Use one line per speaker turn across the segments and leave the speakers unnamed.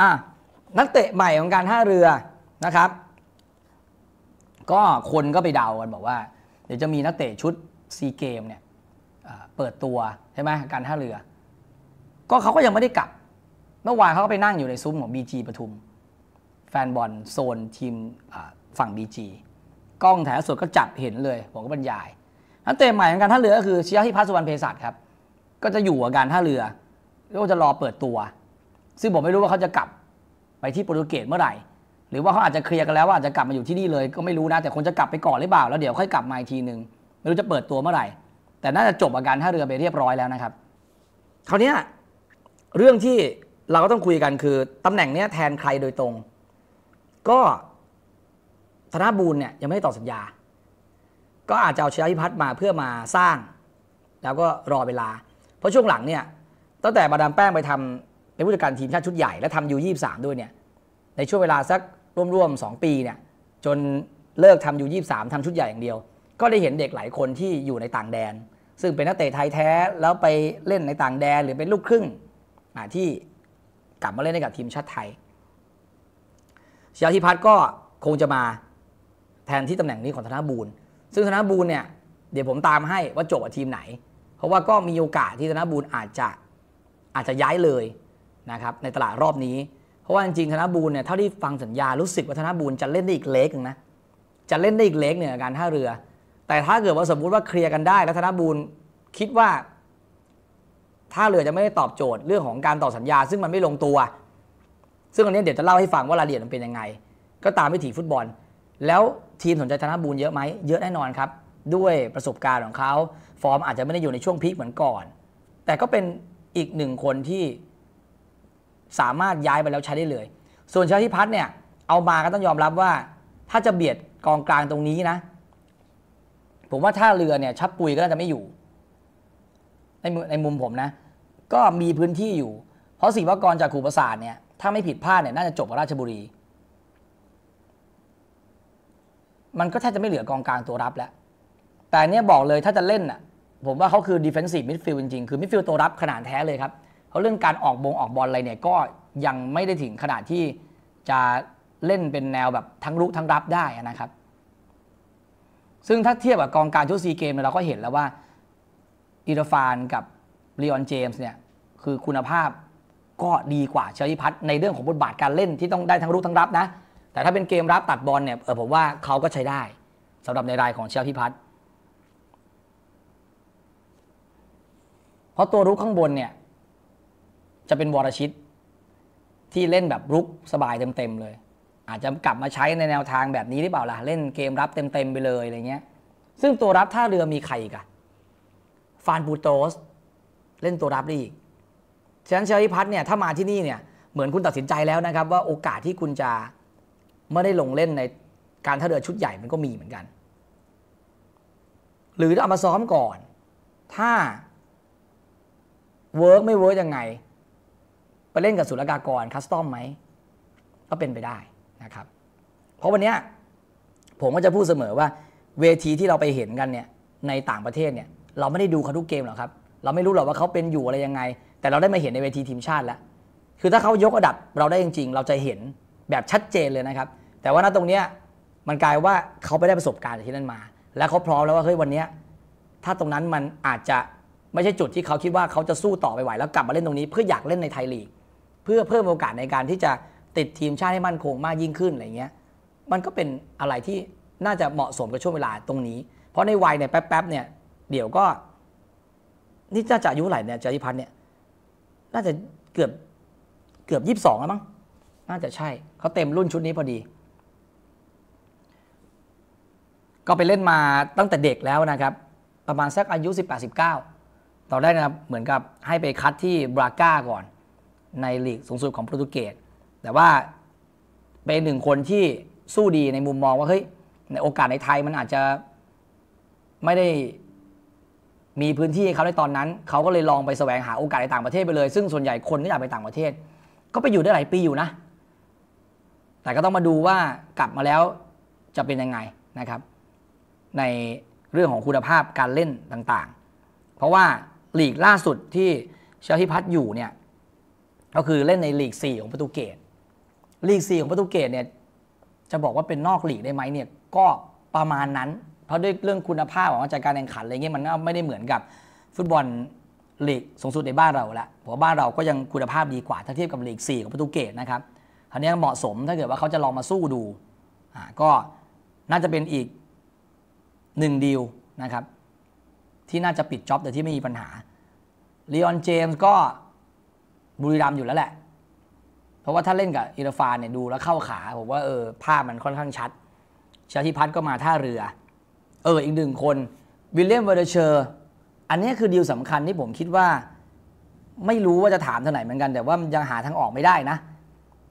อะนักเตะใหม่ของการท่าเรือนะครับ ก็คนก็ไปเดากันบอกว่า เดี๋ยวจะมีนักเตะชุดซีเกมเนี่ยเปิดตัวใช่ไหมการท่าเรือ ก็เขาก็ยังไม่ได้กลับ เมื่อวานเขาก็ไปนั่งอยู่ในซุ้มของ BG ปทุม แฟนบอลโซนทีมฝั่ง BG กล้องถ่ายสดก็จับเห็นเลย ผมก็บรรยายนักเตะใหม่ของการท่าเรือก็คือเชียร์ที่พัสุวรรณเภสัชครับ ก็จะอยู่กับการท่าเรือแล้วก็จะรอเปิดตัว ซึ่งผมไม่รู้ว่าเขาจะกลับไปที่โปรตุเกสเมื่อไหร่ หรือว่าเขาอาจจะเคลียร์กันแล้วว่าอาจจะกลับมาอยู่ที่นี่เลยก็ไม่รู้นะแต่คงจะกลับไปก่อนหรือเปล่าแล้วเดี๋ยวค่อยกลับมาอีกทีหนึ่งไม่รู้จะเปิดตัวเมื่อไหร่ แต่น่าจะจบอาการท่าเรือไปเรียบร้อยแล้วนะครับ คราวนี้เรื่องที่เราก็ต้องคุยกันคือตำแหน่งเนี้ยแทนใครโดยตรง ก็ธนบูรณ์เนี่ยยังไม่ได้ต่อสัญญา ก็อาจจะเอาชยพิพัฒน์มาเพื่อมาสร้าง แล้วก็รอเวลา เพราะช่วงหลังเนี่ยตั้งแต่มาดามแป้งไปทำ เป็นผู้จัดการทีมชาติชุดใหญ่และทำยูยี่สามด้วยเนี่ยในช่วงเวลาสักร่วมๆสองปีเนี่ยจนเลิกทำยูยี่สามทำชุดใหญ่อย่างเดียว ก็ได้เห็นเด็กหลายคนที่อยู่ในต่างแดน ซึ่งเป็นนักเตะไทยแท้แล้วไปเล่นในต่างแดนหรือเป็นลูกครึ่งอ่าที่กลับมาเล่นให้กับทีมชาติไทยชยาธิพัฒน์ก็คงจะมาแทนที่ตำแหน่งนี้ของธนบูรณ์ซึ่งธนบูรณ์เนี่ยเดี๋ยวผมตามให้ว่าจบกับทีมไหน เพราะว่าก็มีโอกาสที่ธนบูรณ์อาจจะอาจจะย้ายเลย นะครับในตลาดรอบนี้ เพราะว่าจริงธนบูรเนี่ยเท่าที่ฟังสัญญารู้สึกว่าธนบูรจะเล่นได้อีกเล็กนึงนะจะเล่นได้อีกเล็กเนี่ยการท่าเรือ แต่ถ้าเกิดว่าสมมุติว่าเคลียร์กันได้แล้วธนบูรคิดว่าท่าเรือจะไม่ได้ตอบโจทย์เรื่องของการต่อสัญญา ซึ่งมันไม่ลงตัว ซึ่งอันนี้เดี๋ยวจะเล่าให้ฟังว่ารายละเอียดมันเป็นยังไง ก็ตามวิถีฟุตบอล แล้วทีมสนใจธนบูรเยอะไหมเยอะแน่นอนครับ ด้วยประสบการณ์ของเขา ฟอร์มอาจจะไม่ได้อยู่ในช่วงพีคเหมือนก่อน แต่ก็เป็นอีกหนึ่งคนที่ สามารถย้ายไปแล้วใช้ได้เลย ส่วนชาติพัฒน์เนี่ยเอามาก็ต้องยอมรับว่า ถ้าจะเบียดกองกลางตรงนี้นะ ผมว่าท่าเรือเนี่ยชับปุยก็น่าจะไม่อยู่ ในมุมในมุมผมนะ ก็มีพื้นที่อยู่ เพราะศิวกรจากขูประสาทเนี่ยถ้าไม่ผิดพลาดเนี่ยน่าจะจบกับราชบุรี มันก็แทบจะไม่เหลือกองกลางตัวรับแล้ว แต่เนี่ยบอกเลยถ้าจะเล่นอะผมว่าเขาคือ defensive midfield จริงๆ คือ midfield ตัวรับขนาดแท้เลยครับ ราะเรื่องการออกบงออกบอลอะไรเนี่ยก็ยังไม่ได้ถึงขนาดที่จะเล่นเป็นแนวแบบทั้งรุกทั้งรับได้นะครับ ซึ่งถ้าเทียบกับกองกางชุดซีเกมเราก็เห็นแล้วว่าอีราฟานกับลีออนเจมส์เนี่ยคือคุณภาพก็ดีกว่าเชลิพัฒน์ในเรื่องของบทบาทการเล่นที่ต้องได้ทั้งรุกทั้งรับนะ แต่ถ้าเป็นเกมรับตัดบอลเนี่ยเออผมว่าเขาก็ใช้ได้สำหรับในรายของเชลิพัฒน์เพราะตัวรุกข้างบนเนี่ย จะเป็นวรชิต ที่เล่นแบบรุกสบายเต็มๆเลย อาจจะกลับมาใช้ในแนวทางแบบนี้หรือเปล่าล่ะ เล่นเกมรับเต็มๆไปเลยอะไรเงี้ย ซึ่งตัวรับท่าเรือมีใครอีกอะฟานบูโตสเล่นตัวรับได้อีกฉะนั้นชยพิพัฒน์เนี่ยถ้ามาที่นี่เนี่ยเหมือนคุณตัดสินใจแล้วนะครับ ว่าโอกาสที่คุณจะไม่ได้ลงเล่นในการท่าเรือชุดใหญ่มันก็มีเหมือนกัน หรือเอามาซ้อมก่อน ถ้า work ไม่ work ยังไง ไปเล่นกับศุลกากร Custom ไหมก็เป็นไปได้นะครับ เพราะวันนี้ผมก็จะพูดเสมอว่าเวทีที่เราไปเห็นกันเนี่ยในต่างประเทศเนี่ยเราไม่ได้ดูเขาทุกเกมหรอกครับ เราไม่รู้หรอกว่าเขาเป็นอยู่อะไรยังไง แต่เราได้มาเห็นในเวทีทีมชาติแล้ว คือถ้าเขายกระดับเราได้จริง ๆ เราจะเห็นแบบชัดเจนเลยนะครับ แต่ว่าณตรงเนี้ยมันกลายว่าเขาไปได้ประสบการณ์จากที่นั่นมา แล้วเขาพร้อมแล้วว่าเฮ้ยวันนี้ถ้าตรงนั้นมันอาจจะไม่ใช่จุดที่เขาคิดว่าเขาจะสู้ต่อไปไหวแล้วกลับมาเล่นตรงนี้ เพื่ออยากเล่นในไทยลีก เพื่อเพิ่มโอกาสในการที่จะติดทีมชาติให้มั่นคงมากยิ่งขึ้นอะไรเงี้ยมันก็เป็นอะไรที่น่าจะเหมาะสมกับช่วงเวลาตรงนี้ เพราะในวัยเนี่ยแป๊บๆเนี่ยเดี๋ยวก็ นี่น่าจะอายุเท่าไหร่เนี่ยจาริพันธ์เนี่ย น่าจะเกือบเกือบยี่สิบสองแล้วมั้งน่าจะใช่เขาเต็มรุ่นชุดนี้พอดี ก็ไปเล่นมาตั้งแต่เด็กแล้วนะครับ ประมาณสักอายุ 18-19ตอนแรกนะครับเหมือนกับให้ไปคัดที่บราก้าก่อน ในลีกสูงสุดของโปรตุเกสแต่ว่าเป็นหนึ่งคนที่สู้ดีในมุมมองว่าเฮ้ยในโอกาสในไทยมันอาจจะไม่ได้มีพื้นที่ให้เขาในตอนนั้น เขาก็เลยลองไปแสวงหาโอกาสในต่างประเทศไปเลย ซึ่งส่วนใหญ่คนก็อยากไปต่างประเทศ ก็ไปอยู่ได้หลายปีอยู่นะ แต่ก็ต้องมาดูว่ากลับมาแล้วจะเป็นยังไงนะครับ ในเรื่องของคุณภาพการเล่นต่างๆ เพราะว่าลีกล่าสุดที่เชลทิพัฒน์อยู่เนี่ย ก็คือเล่นในลีก 4 ของปรตุเกสลีกสี่ของปรตุเกสเนี่ยจะบอกว่าเป็นนอกลีกได้ไหมเนี่ยก็ประมาณนั้น เพราะด้วยเรื่องคุณภาพของจากการแข่งขันอะไรเงี้ยมันก็ไม่ได้เหมือนกับฟุตบอลลีกสูงสุดในบ้านเราละเพราะบ้านเราก็ยังคุณภาพดีกว่าถ้าเทียบกับลีก 4 ของปรตุเกสนะครับอันนี้เหมาะสมถ้าเกิดว่าเขาจะลองมาสู้ดูอ่าก็น่าจะเป็นอีกหนึ่งดีลนะครับที่น่าจะปิด job แต่ที่ไม่มีปัญหาลีออนเจมส์ก็ บุรีรัมย์อยู่แล้วแหละ เพราะว่าถ้าเล่นกับอิรฟานเนี่ยดูแล้วเข้าขาผมว่าเออภาพมันค่อนข้างชัด ชยพิพัฒน์ก็มาท่าเรือ เอออีกหนึ่งคนวิลเลียมไวเดอร์เชออันนี้คือดีลสำคัญที่ผมคิดว่า ไม่รู้ว่าจะถามเท่าไหร่เหมือนกัน แต่ว่ายังหาทางออกไม่ได้นะ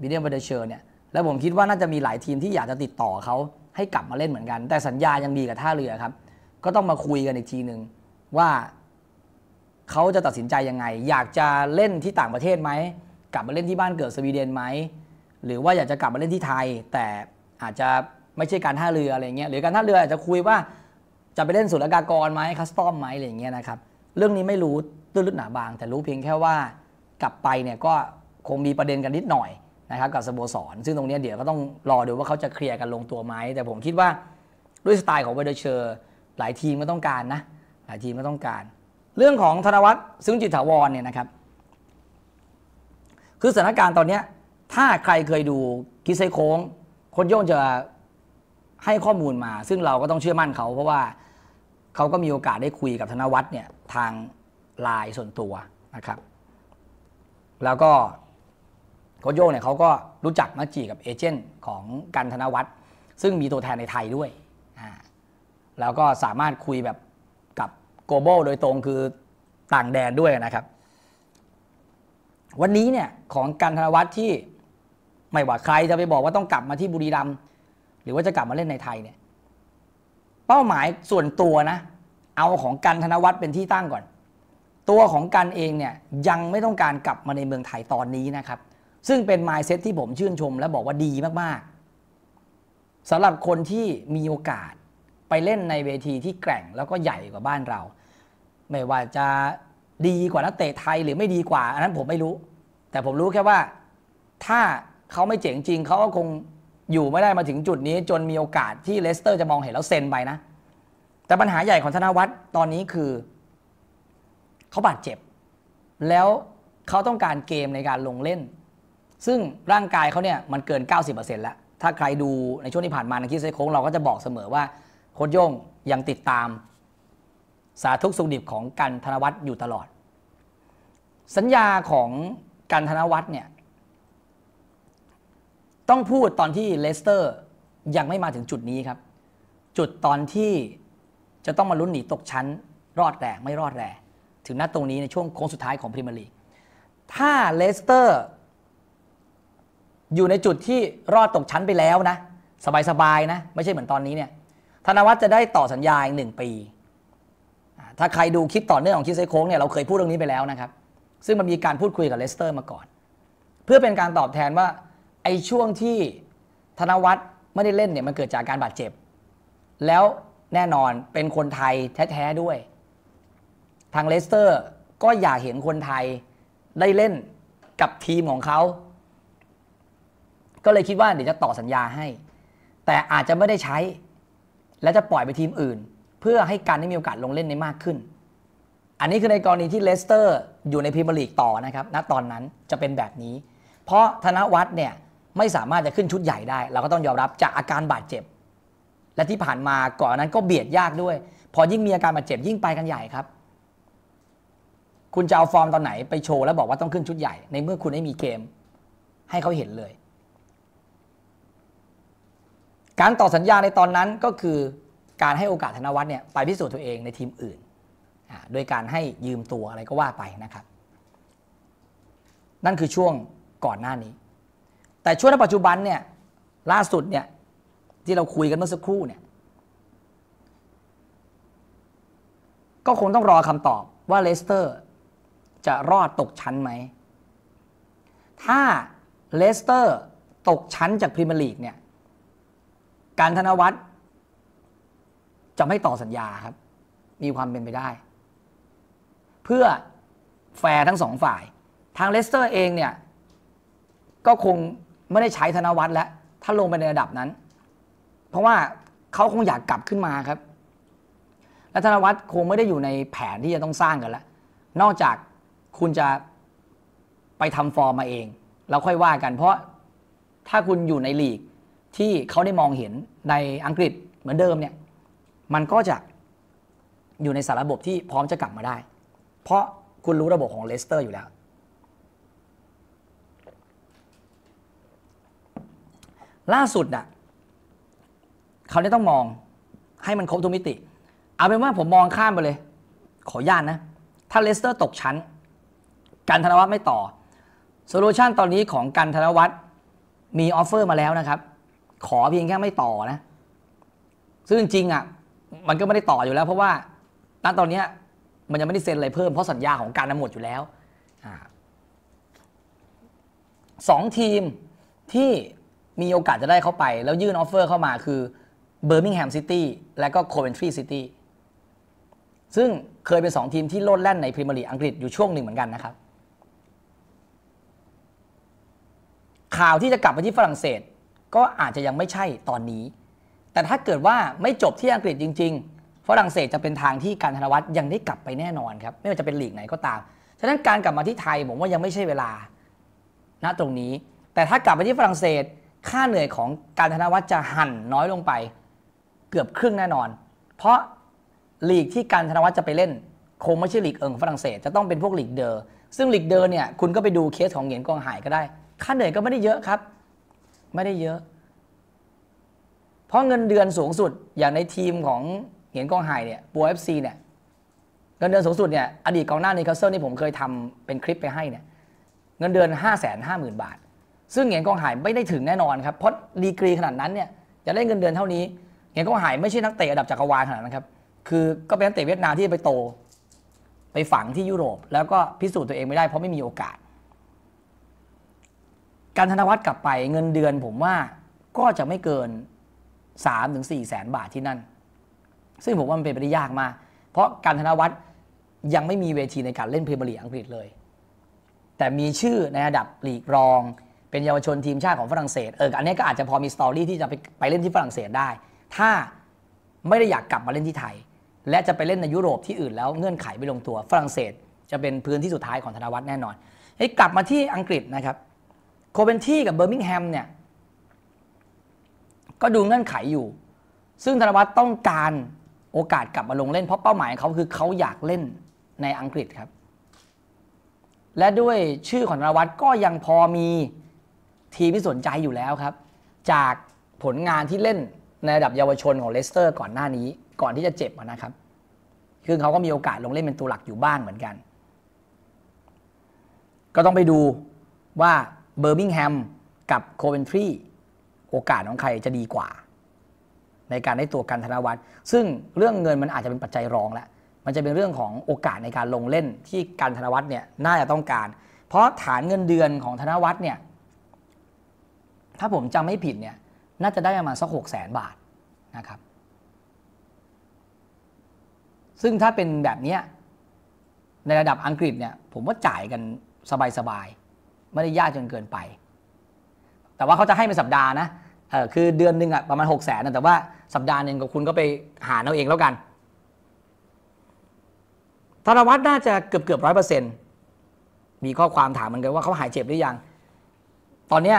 วิลเลียมไวเดอร์เชอเนี่ยแล้วผมคิดว่าน่าจะมีหลายทีมที่อยากจะติดต่อเขาให้กลับมาเล่นเหมือนกัน แต่สัญญายังมีกับท่าเรือครับ ก็ต้องมาคุยกันอีกทีหนึ่งว่า เขาจะตัดสินใจยังไง อยากจะเล่นที่ต่างประเทศไหม กลับมาเล่นที่บ้านเกิดสวีเดนไหม หรือว่าอยากจะกลับมาเล่นที่ไทย แต่อาจจะไม่ใช่การท่าเรืออะไรเงี้ย หรือการท่าเรืออาจจะคุยว่าจะไปเล่นศุลกากรไหม Custom ไหมอะไรเงี้ยนะครับ เรื่องนี้ไม่รู้ตื้นลึกหนาบาง แต่รู้เพียงแค่ว่ากลับไปเนี่ยก็คงมีประเด็นกันนิดหน่อยนะครับกับสโมสร ซึ่งตรงนี้เดี๋ยวก็ต้องรอดูว่าเขาจะเคลียร์กันลงตัวไหม แต่ผมคิดว่าด้วยสไตล์ของเวเดเชอร์ หลายทีมก็ต้องการนะ หลายทีมก็ต้องการ เรื่องของธนวัฒน์ซึ่งจิตถาวรเนี่ยนะครับ คือสถานการณ์ตอนนี้ถ้าใครเคยดูกิเซโค้งคนโย่งจะให้ข้อมูลมา ซึ่งเราก็ต้องเชื่อมั่นเขาเพราะว่าเขาก็มีโอกาสได้คุยกับธนวัฒน์เนี่ยทางไลน์ส่วนตัวนะครับ แล้วก็โคชโย่งเนี่ยเขาก็รู้จักมักจีกับเอเจนต์ของกันธนวัฒน์ซึ่งมีตัวแทนในไทยด้วย แล้วก็สามารถคุยแบบ กับโกลบอลโดยตรงคือต่างแดนด้วยนะครับ วันนี้เนี่ยของกันธนวัฒน์ที่ไม่ว่าใครจะไปบอกว่าต้องกลับมาที่บุรีรัมย์หรือว่าจะกลับมาเล่นในไทยเนี่ยเป้าหมายส่วนตัวนะ เอาของกันธนวัฒน์เป็นที่ตั้งก่อน ตัวของกันเองเนี่ยยังไม่ต้องการกลับมาในเมืองไทยตอนนี้นะครับ ซึ่งเป็นมายเซ็ตที่ผมชื่นชมและบอกว่าดีมากๆสำหรับคนที่มีโอกาส ไปเล่นในเวทีที่แกร่งแล้วก็ใหญ่กว่าบ้านเรา ไม่ว่าจะดีกว่านักเตะไทยหรือไม่ดีกว่า อันนั้นผมไม่รู้ แต่ผมรู้แค่ว่า ถ้าเขาไม่เจ๋งจริงเขาก็คงอยู่ไม่ได้มาถึงจุดนี้ จนมีโอกาสที่เลสเตอร์จะมองเห็นแล้วเซ็นไปนะ แต่ปัญหาใหญ่ของธนวัฒน์ตอนนี้คือ เขาบาดเจ็บ แล้วเขาต้องการเกมในการลงเล่น ซึ่งร่างกายเขาเนี่ยมันเกิน 90%แล้วถ้าใครดูในช่วงที่ผ่านมาในคิดไซด์โค้งเราก็จะบอกเสมอว่า โค้ชโย่งยังติดตาม สารทุกข์สุกดิบของกันธนวัฒน์อยู่ตลอด สัญญาของกันธนวัฒน์เนี่ยต้องพูดตอนที่เลสเตอร์ยังไม่มาถึงจุดนี้ครับ จุดตอนที่จะต้องมาลุ้นหนีตกชั้น รอดแรงไม่รอดแรงถึงนัดตรงนี้ในช่วงโค้งสุดท้ายของพรีเมียร์ลีกถ้าเลสเตอร์ อยู่ในจุดที่รอดตกชั้นไปแล้วนะ สบายๆนะ ไม่ใช่เหมือนตอนนี้เนี่ย ธนวัฒน์จะได้ต่อสัญญาอีกหนึ่งปี ถ้าใครดูคลิปต่อเนื่องของคิดไซด์โค้งเนี่ยเราเคยพูดเรื่องนี้ไปแล้วนะครับ ซึ่งมันมีการพูดคุยกับเลสเตอร์มาก่อน เพื่อเป็นการตอบแทนว่าไอ้ช่วงที่ธนวัฒน์ไม่ได้เล่นเนี่ยมันเกิดจากการบาดเจ็บ แล้วแน่นอนเป็นคนไทยแท้ๆด้วย ทางเลสเตอร์ก็อยากเห็นคนไทยได้เล่นกับทีมของเขา ก็เลยคิดว่าเดี๋ยวจะต่อสัญญาให้ แต่อาจจะไม่ได้ใช้ และจะปล่อยไปทีมอื่น เพื่อให้การได้มีโอกาสลงเล่นได้มากขึ้น อันนี้คือในกรณีที่เลสเตอร์อยู่ในพรีเมียร์ลีกต่อนะครับณตอนนั้นจะเป็นแบบนี้ เพราะธนวัฒน์เนี่ยไม่สามารถจะขึ้นชุดใหญ่ได้ เราก็ต้องยอมรับจากอาการบาดเจ็บ และที่ผ่านมาก่อนนั้นก็เบียดยากด้วย พอยิ่งมีอาการบาดเจ็บยิ่งไปกันใหญ่ครับ คุณจะเอาฟอร์มตอนไหนไปโชว์แล้วบอกว่าต้องขึ้นชุดใหญ่ ในเมื่อคุณไม่มีเกม ให้เขาเห็นเลย การต่อสัญญาในตอนนั้นก็คือการให้โอกาสธนวัฒน์เนี่ยไปพิสูจน์ตัวเองในทีมอื่น โดยการให้ยืมตัวอะไรก็ว่าไปนะครับ นั่นคือช่วงก่อนหน้านี้ แต่ช่วงในปัจจุบันเนี่ยล่าสุดเนี่ยที่เราคุยกันเมื่อสักครู่เนี่ยก็คงต้องรอคำตอบว่าเลสเตอร์จะรอดตกชั้นไหม ถ้าเลสเตอร์ตกชั้นจากพรีเมียร์ลีกเนี่ย การธนวัฒน์จะไม่ต่อสัญญาครับ มีความเป็นไปได้ เพื่อแฟร์ทั้งสองฝ่าย ทางเลสเตอร์เองเนี่ย ก็คงไม่ได้ใช้ธนวัฒน์แล้วถ้าลงไปในระดับนั้น เพราะว่าเขาคงอยากกลับขึ้นมาครับ และธนวัฒน์คงไม่ได้อยู่ในแผนที่จะต้องสร้างกันแล้ว นอกจากคุณจะไปทำฟอร์มมาเองแล้วค่อยว่ากัน เพราะถ้าคุณอยู่ในลีก ที่เขาได้มองเห็นในอังกฤษเหมือนเดิมเนี่ยมันก็จะอยู่ในสารระบบที่พร้อมจะกลับมาได้ เพราะคุณรู้ระบบของเลสเตอร์อยู่แล้ว ล่าสุดน่ะเขาได้ต้องมองให้มันครบทุกมิติ เอาเป็นว่าผมมองข้ามไปเลย ขออนุญาตนะ ถ้าเลสเตอร์ตกชั้นกันธนวัฒน์ไม่ต่อ solution ตอนนี้ของกันธนวัฒน์มี offer มาแล้วนะครับ ขอเพียงแค่ไม่ต่อนะ ซึ่งจริงๆอะ มันก็ไม่ได้ต่ออยู่แล้ว เพราะว่าณตอนนี้มันยังไม่ได้เซ็นอะไรเพิ่มเพราะสัญญาของการนำหมดอยู่แล้วอสองทีมที่มีโอกาสจะได้เข้าไป แล้วยื่น offer เข้ามาคือเบอร์มิงแฮมซิตี้และก็โคเวนทรีซิตี้ซึ่งเคยเป็นสองทีมที่โลดแล่นในพรีเมียร์ลีกอังกฤษอยู่ช่วงหนึ่งเหมือนกันนะครับ ข่าวที่จะกลับไปที่ฝรั่งเศส ก็อาจจะยังไม่ใช่ตอนนี้ แต่ถ้าเกิดว่าไม่จบที่อังกฤษจริง ๆ ฝรั่งเศสจะเป็นทางที่การธนวัฒน์ยังได้กลับไปแน่นอนครับ ไม่ว่าจะเป็นลีกไหนก็ตาม ฉะนั้นการกลับมาที่ไทยผมว่ายังไม่ใช่เวลาณตรงนี้ แต่ถ้ากลับไปที่ฝรั่งเศสค่าเหนื่อยของการธนวัฒน์จะหั่นน้อยลงไป เกือบครึ่งแน่นอน เพราะลีกที่การธนวัฒน์จะไปเล่นคงไม่ใช่ลีกเอิงฝรั่งเศสจะต้องเป็นพวกลีกเดอร์ซึ่งลีกเดอร์เนี่ยคุณก็ไปดูเคสของเหงียนกองหายก็ได้ ค่าเหนื่อยก็ไม่ได้เยอะครับ ไม่ได้เยอะ เพราะเงินเดือนสูงสุดอย่างในทีมของเหงียนกวางไห่เนี่ย Pau FC เนี่ยเงินเดือนสูงสุดเนี่ยอดีตกองหน้านิวคาสเซิลนี่ผมเคยทำเป็นคลิปไปให้เนี่ยเงินเดือน 5 5 0 0 0 0 บาท ซึ่งเหงียนกวางไห่ไม่ได้ถึงแน่นอนครับเพราะดีกรีขนาดนั้นเนี่ยจะได้เงินเดือนเท่านี้เหงียนกวางไห่ไม่ใช่นักเตะระดับจักรวาลขนาดนั้นครับคือก็เป็นนักเตะเวียดนามที่ไปโต ไปฝังที่ยุโรป แล้วก็พิสูจน์ตัวเองไม่ได้เพราะไม่มีโอกาส การธนวัฒน์กลับไปเงินเดือนผมว่าก็จะไม่เกิน3ถึง4แสนบาทที่นั่น ซึ่งผมว่ามันเป็นไปได้ยากมาก เพราะการธนวัฒน์ยังไม่มีเวทีในการเล่นพรีเมียร์ลีกอังกฤษเลย แต่มีชื่อในระดับลีกรอง เป็นเยาวชนทีมชาติของฝรั่งเศสเอออันนี้ก็อาจจะพอมีสตอรี่ที่จะไปไปเล่นที่ฝรั่งเศสได้ ถ้าไม่ได้อยากกลับมาเล่นที่ไทย และจะไปเล่นในยุโรปที่อื่นแล้วเงื่อนไขไม่ลงตัวฝรั่งเศส จะเป็นพื้นที่สุดท้ายของธนวัฒน์แน่นอนเฮ้กลับมาที่อังกฤษนะครับ โคเวนทรีกับเบอร์มิงแฮมเนี่ยก็ดูเงื่อนไขอยู่ ซึ่งธนวัฒน์ต้องการโอกาสกลับมาลงเล่นเพราะเป้าหมายของเขาคือเขาอยากเล่นในอังกฤษครับ และด้วยชื่อของธนวัฒน์ก็ยังพอมีทีมที่สนใจอยู่แล้วครับ จากผลงานที่เล่นในระดับเยาวชนของเลสเตอร์ ก่อนหน้านี้ก่อนที่จะเจ็บนะครับคือเขาก็มีโอกาสลงเล่นเป็นตัวหลักอยู่บ้างเหมือนกัน ก็ต้องไปดูว่า เบอร์มิงแฮมกับโคเวนทรีโอกาสของใครจะดีกว่า ในการได้ตัวกันธนวัฒน์ซึ่งเรื่องเงินมันอาจจะเป็นปัจจัยรองแล้วมันจะเป็นเรื่องของโอกาสในการลงเล่นที่กันธนวัฒน์เนี่ยน่าจะต้องการ เพราะฐานเงินเดือนของธนวัฒน์เนี่ยถ้าผมจำไม่ผิดเนี่ยน่าจะได้ประมาณสักหกแสนบาทนะครับ ซึ่งถ้าเป็นแบบนี้ในระดับอังกฤษเนี่ยผมว่าจ่ายกันสบายๆ ไม่ได้ยากจนเกินไป แต่ว่าเขาจะให้เป็นสัปดาห์นะเออคือเดือนหนึ่งอะประมาณหกแสนแต่ว่าสัปดาห์หนึ่งกับคุณก็ไปหาเอาเองแล้วกันธนวัฒน์น่าจะเกือบเกือบร้อยเปอร์เซ็นต์มีข้อความถามเหมือนกันว่าเขาหายเจ็บหรือยัง ตอนเนี้ย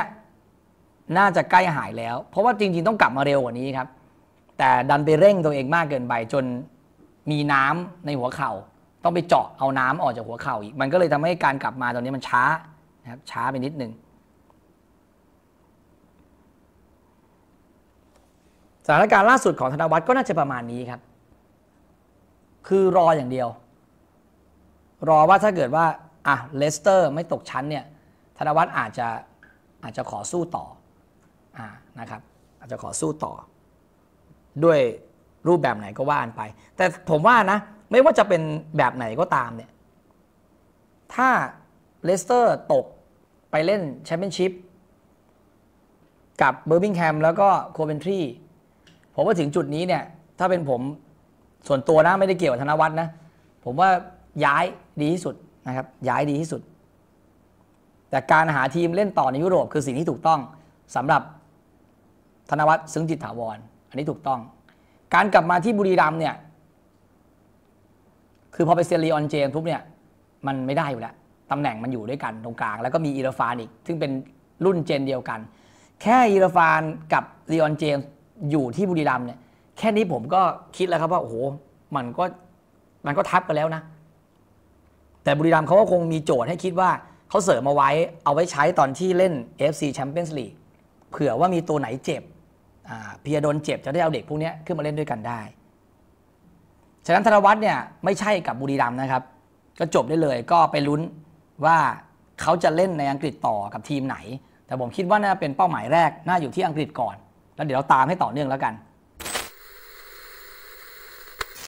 น่าจะใกล้หายแล้ว เพราะว่าจริง ๆ ต้องกลับมาเร็วกว่านี้ครับ แต่ดันไปเร่งตัวเองมากเกินไปจนมีน้ำในหัวเข่า ต้องไปเจาะเอาน้ำออกจากหัวเข่าอีก มันก็เลยทำให้การกลับมาตอนนี้มันช้า นะครับช้าไปนิดหนึ่งสถานการณ์ล่าสุดของธนวัฒน์ก็น่าจะประมาณนี้ครับ คือรออย่างเดียว รอว่าถ้าเกิดว่าอะเลสเตอร์ไม่ตกชั้นเนี่ยธนวัฒน์อาจจะอาจจะขอสู้ต่ออ่านะครับ อาจจะขอสู้ต่อ ด้วยรูปแบบไหนก็ว่ากันไป แต่ผมว่านะ ไม่ว่าจะเป็นแบบไหนก็ตามเนี่ย ถ้าเลสเตอร์ตก ไปเล่นแชมเปี้ยนชิพกับเบอร์มิงแฮมแล้วก็โคเวนทรีผมว่าถึงจุดนี้เนี่ย ถ้าเป็นผมส่วนตัวนะไม่ได้เกี่ยวกับธนวัฒน์นะ ผมว่าย้ายดีที่สุดนะครับ ย้ายดีที่สุด แต่การหาทีมเล่นต่อในยุโรปคือสิ่งที่ถูกต้องสำหรับธนวัฒน์ซึ้งจิตถาวร อันนี้ถูกต้อง การกลับมาที่บุรีรัมเนี่ย คือพอไปเซรีออนเจมส์ทุบเนี่ย มันไม่ได้อยู่แล้ว ตำแหน่งมันอยู่ด้วยกันตรงกลาง แล้วก็มีอีราฟานอีก ซึ่งเป็นรุ่นเจนเดียวกัน แค่อีราฟานกับลีออนเจมส์อยู่ที่บุรีรัมย์เนี่ยแค่นี้ผมก็คิดแล้วครับว่าโอ้โหมันก็มันก็ทับกันแล้วนะ แต่บุรีรัมย์เขาก็คงมีโจทย์ให้คิดว่าเขาเสริมมาไว้เอาไว้ใช้ตอนที่เล่น FC Champions League เผื่อว่ามีตัวไหนเจ็บอ่าพียดนเจ็บจะได้เอาเด็กพวกนี้ขึ้นมาเล่นด้วยกันได้ ฉะนั้นธนวัฒน์เนี่ยไม่ใช่กับบุรีรัมย์นะครับ ก็จบได้เลยก็ไปลุ้น ว่าเขาจะเล่นในอังกฤษต่อกับทีมไหน แต่ผมคิดว่าน่าเป็นเป้าหมายแรกน่าอยู่ที่อังกฤษก่อน แล้วเดี๋ยวเราตามให้ต่อเนื่องแล้วกัน